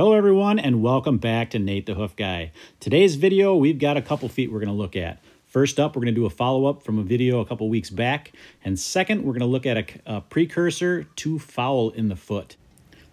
Hello everyone and welcome back to Nate the Hoof Guy. Today's video, we've got a couple feet we're going to look at. First up, we're going to do a follow-up from a video a couple weeks back. And second, we're going to look at a, a precursor to foul in the foot.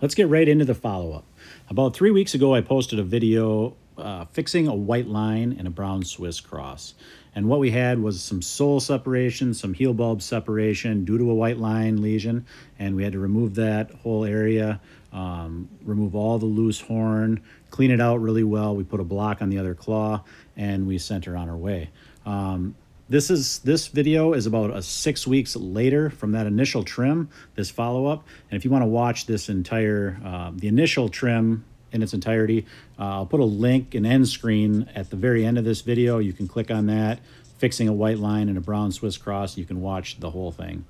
Let's get right into the follow-up. About three weeks ago, I posted a video uh, fixing a white line and a brown Swiss cross. And what we had was some sole separation, some heel bulb separation due to a white line lesion. And we had to remove that whole area, um, remove all the loose horn, clean it out really well. We put a block on the other claw and we sent her on her way. Um, this is this video is about a six weeks later from that initial trim, this follow-up. And if you want to watch this entire, uh, the initial trim in its entirety. Uh, I'll put a link, an end screen at the very end of this video. You can click on that, fixing a white line and a brown Swiss cross. You can watch the whole thing.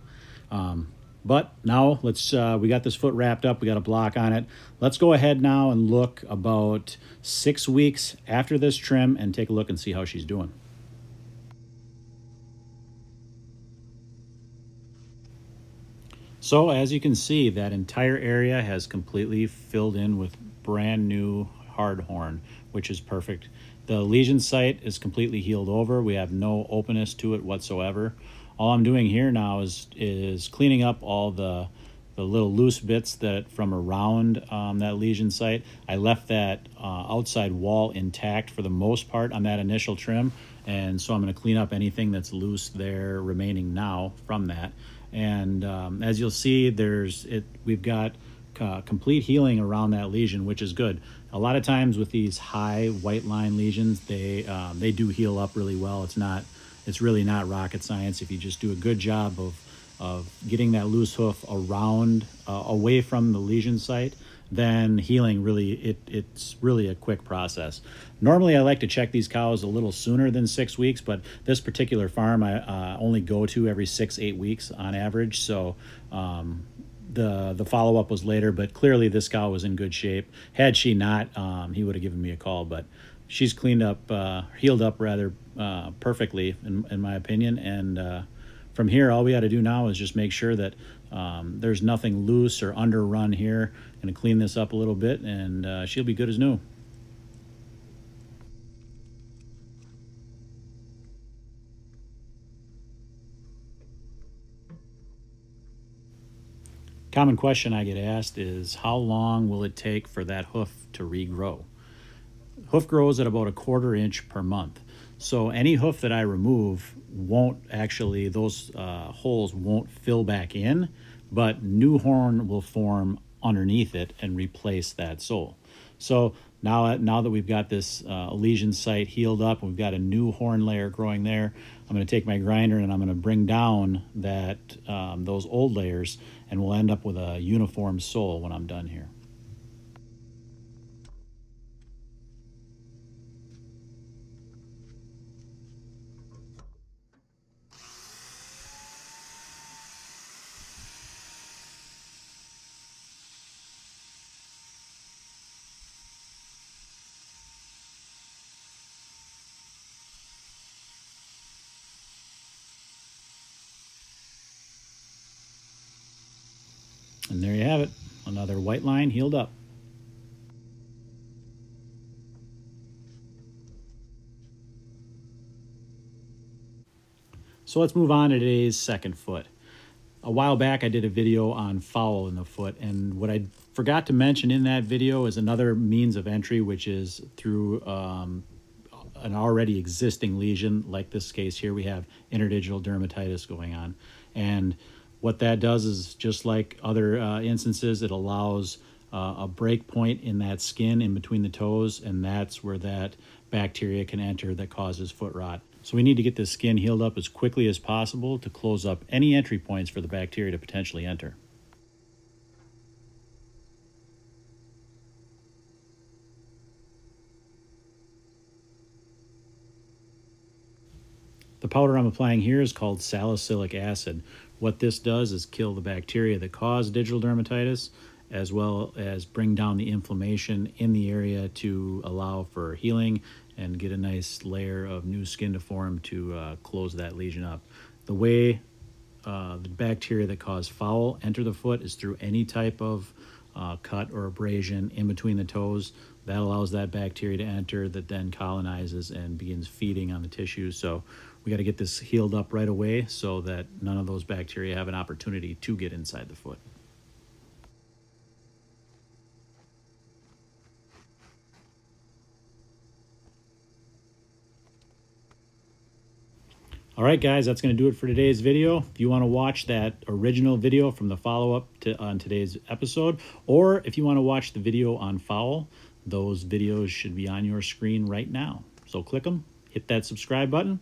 Um, but now let's, uh, we got this foot wrapped up. We got a block on it. Let's go ahead now and look about six weeks after this trim and take a look and see how she's doing. So as you can see, that entire area has completely filled in with brand new hard horn, which is perfect. The lesion site is completely healed over. We have no openness to it whatsoever. All I'm doing here now is is cleaning up all the the little loose bits that from around um, that lesion site. I left that uh, outside wall intact for the most part on that initial trim, and so I'm going to clean up anything that's loose there remaining now from that. And um, as you'll see, there's it. We've got uh, complete healing around that lesion, which is good. A lot of times with these high white line lesions, they um, they do heal up really well. It's not it's really not rocket science if you just do a good job of of getting that loose hoof around uh, away from the lesion site then healing really it it's really a quick process normally i like to check these cows a little sooner than six weeks but this particular farm i uh, only go to every six eight weeks on average so um, the the follow up was later, but clearly this cow was in good shape. Had she not, um, he would have given me a call. But she's cleaned up, uh, healed up rather uh, perfectly, in, in my opinion. And uh, from here, all we got to do now is just make sure that um, there's nothing loose or underrun here. Going to clean this up a little bit, and uh, she'll be good as new. Common question I get asked is how long will it take for that hoof to regrow? Hoof grows at about a quarter inch per month. So any hoof that I remove won't actually, those uh, holes won't fill back in, but new horn will form underneath it and replace that sole. So now, now that we've got this uh, lesion site healed up, we've got a new horn layer growing there, I'm going to take my grinder and I'm going to bring down that um, those old layers and we'll end up with a uniform sole when I'm done here. And there you have it, another white line healed up. So let's move on to today's second foot. A while back, I did a video on foul in the foot, and what I forgot to mention in that video is another means of entry, which is through um, an already existing lesion. Like this case here, we have interdigital dermatitis going on. And what that does is just like other uh, instances, it allows uh, a break point in that skin in between the toes, and that's where that bacteria can enter that causes foot rot. So we need to get this skin healed up as quickly as possible to close up any entry points for the bacteria to potentially enter. The powder I'm applying here is called salicylic acid. What this does is kill the bacteria that cause digital dermatitis, as well as bring down the inflammation in the area to allow for healing and get a nice layer of new skin to form to uh, close that lesion up. The way uh, the bacteria that cause foul enter the foot is through any type of uh, cut or abrasion in between the toes. That allows that bacteria to enter that then colonizes and begins feeding on the tissue. So we got to get this healed up right away so that none of those bacteria have an opportunity to get inside the foot. All right, guys, that's going to do it for today's video. If you want to watch that original video from the follow-up to, on today's episode, or if you want to watch the video on foul, those videos should be on your screen right now. So click them, hit that subscribe button,